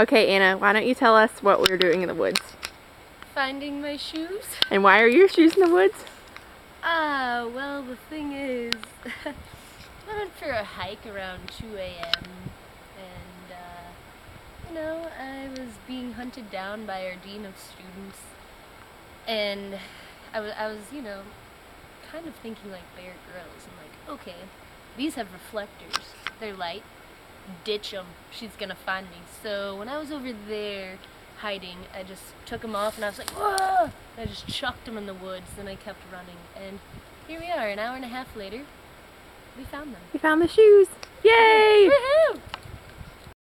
Okay, Anna, why don't you tell us what we're doing in the woods? Finding my shoes? And why are your shoes in the woods? Ah, well, the thing is, I went for a hike around 2 a.m. and, uh, you know, I was being hunted down by our dean of students. And I was, I was, you know, kind of thinking like Bear Grylls. I'm like, okay, these have reflectors. They're light. Ditch them. She's gonna find me. So when I was over there hiding, I just took them off and I was like, whoa! I just chucked them in the woods. Then I kept running. And here we are, an hour and a half later. We found them. We found the shoes. Yay!